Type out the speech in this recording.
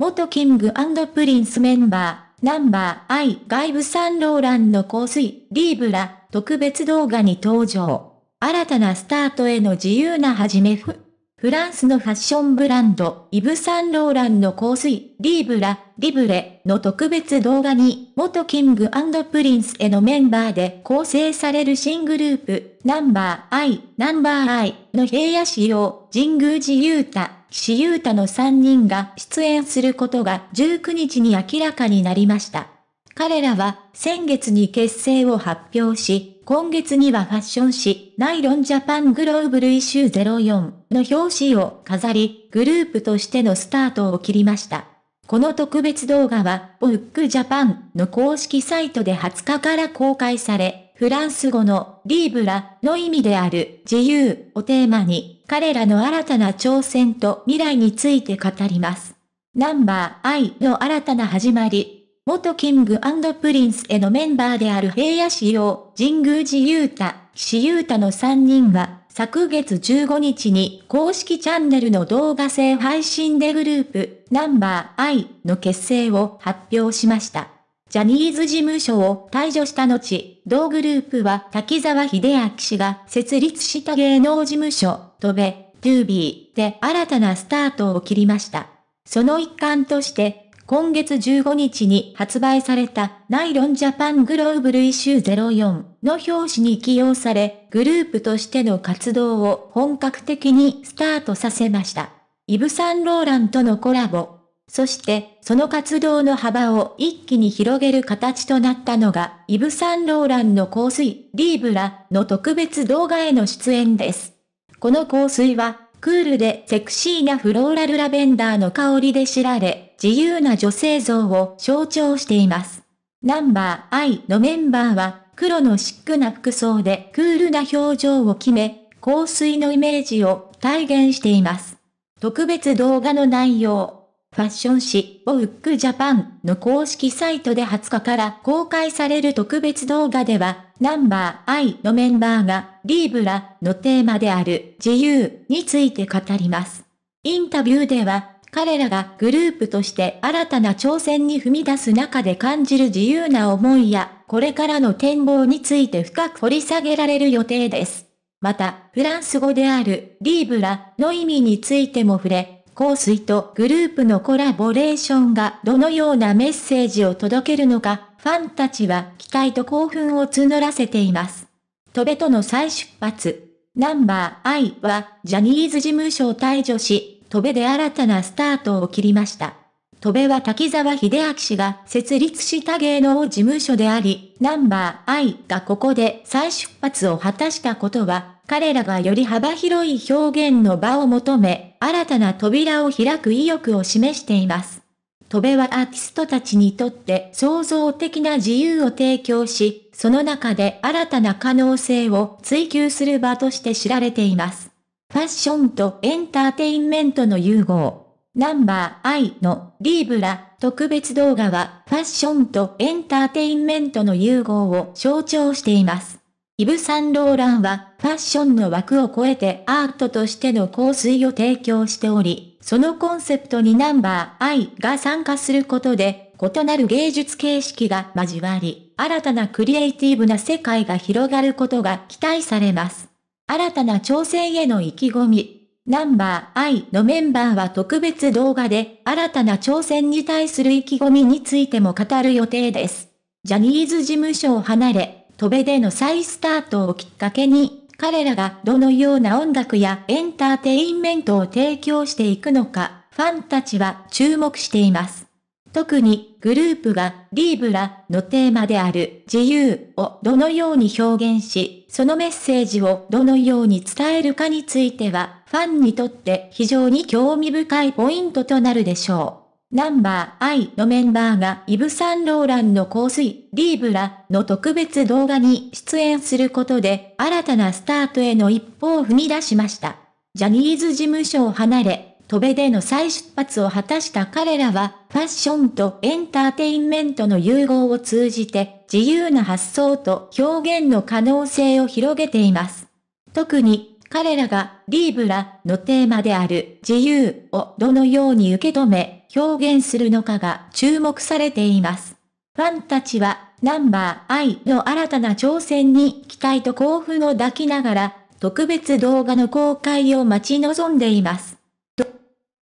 元キングプリンスメンバー、ナンバー I 外部サンローランの香水、リブレ、特別動画に登場。新たなスタートへの自由な一歩。フランスのファッションブランド、イブ・サンローランの香水、リーブラ、リブレの特別動画に、元キングプリンスへのメンバーで構成される新グループ、ナンバー I、ナンバー I の平野仕様、神宮寺勇太、岸優太の3人が出演することが19日に明らかになりました。彼らは先月に結成を発表し、今月にはファッション誌、ナイロンジャパングローブルイシュー04の表紙を飾り、グループとしてのスタートを切りました。この特別動画は、オウックジャパンの公式サイトで20日から公開され、フランス語のリーブラの意味である自由をテーマに、彼らの新たな挑戦と未来について語ります。ナンバー I の新たな始まり、元キングプリンスへのメンバーである平野紫耀、神宮寺勇太、岸優太の3人は、昨月15日に公式チャンネルの動画制配信でグループ、ナンバー I の結成を発表しました。ジャニーズ事務所を退場した後、同グループは滝沢秀明氏が設立した芸能事務所、トベ、 TOBE で新たなスタートを切りました。その一環として、今月15日に発売されたナイロンジャパングローブルイシュー04の表紙に起用され、グループとしての活動を本格的にスタートさせました。イブ・サンローランとのコラボ。そして、その活動の幅を一気に広げる形となったのが、イブ・サンローランの香水、リーブラの特別動画への出演です。この香水は、クールでセクシーなフローラルラベンダーの香りで知られ、自由な女性像を象徴しています。ナンバー I のメンバーは、黒のシックな服装でクールな表情を決め、香水のイメージを体現しています。特別動画の内容。ファッション誌、オウックジャパンの公式サイトで20日から公開される特別動画では、ナンバー I のメンバーが、リーブラのテーマである自由について語ります。インタビューでは、彼らがグループとして新たな挑戦に踏み出す中で感じる自由な思いや、これからの展望について深く掘り下げられる予定です。また、フランス語であるリーブラの意味についても触れ、香水とグループのコラボレーションがどのようなメッセージを届けるのか、ファンたちは期待と興奮を募らせています。トベとの再出発。ナンバー I はジャニーズ事務所を退場し、トベで新たなスタートを切りました。トベは滝沢秀明氏が設立した芸能事務所であり、ナンバー I がここで再出発を果たしたことは、彼らがより幅広い表現の場を求め、新たな扉を開く意欲を示しています。戸部はアーティストたちにとって創造的な自由を提供し、その中で新たな可能性を追求する場として知られています。ファッションとエンターテインメントの融合。ナンバー I のリーブラ特別動画はファッションとエンターテインメントの融合を象徴しています。イブ・サンローランはファッションの枠を超えてアートとしての香水を提供しており、そのコンセプトにナンバー I が参加することで、異なる芸術形式が交わり、新たなクリエイティブな世界が広がることが期待されます。新たな挑戦への意気込み。ナンバー I のメンバーは特別動画で新たな挑戦に対する意気込みについても語る予定です。ジャニーズ事務所を離れ、戸部での再スタートをきっかけに、彼らがどのような音楽やエンターテインメントを提供していくのか、ファンたちは注目しています。特にグループがリーブラのテーマである自由をどのように表現し、そのメッセージをどのように伝えるかについては、ファンにとって非常に興味深いポイントとなるでしょう。ナンバー I のメンバーがイブ・サンローランの香水、リーブラの特別動画に出演することで、新たなスタートへの一歩を踏み出しました。ジャニーズ事務所を離れ、戸部での再出発を果たした彼らは、ファッションとエンターテインメントの融合を通じて、自由な発想と表現の可能性を広げています。特に、彼らがリーブラのテーマである自由をどのように受け止め、表現するのかが注目されています。ファンたちは、ナンバー I の新たな挑戦に期待と興奮を抱きながら、特別動画の公開を待ち望んでいます。